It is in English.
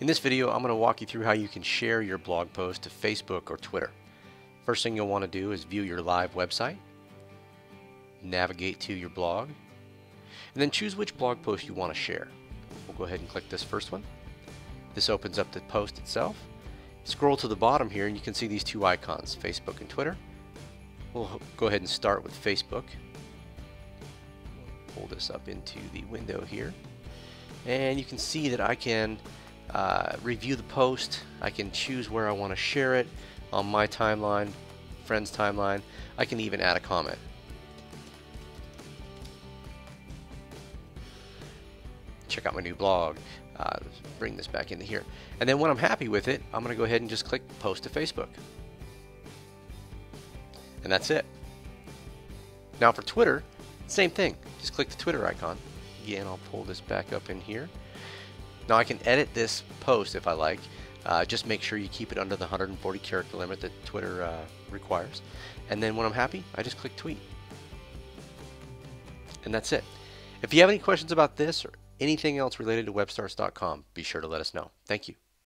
In this video, I'm going to walk you through how you can share your blog post to Facebook or Twitter. First thing you'll want to do is view your live website, navigate to your blog, and then choose which blog post you want to share. We'll go ahead and click this first one. This opens up the post itself. Scroll to the bottom here and you can see these two icons, Facebook and Twitter. We'll go ahead and start with Facebook. Pull this up into the window here. And you can see that I can uh, review the post. I can choose where I want to share it on my timeline, friend's timeline. I can even add a comment. Check out my new blog. Uh, bring this back into here. And then when I'm happy with it, I'm going to go ahead and just click post to Facebook. And that's it. Now for Twitter, same thing. Just click the Twitter icon. Again, I'll pull this back up in here. Now I can edit this post if I like. Uh, just make sure you keep it under the 140 character limit that Twitter uh, requires. And then when I'm happy, I just click tweet. And that's it. If you have any questions about this or anything else related to webstarts.com, be sure to let us know. Thank you.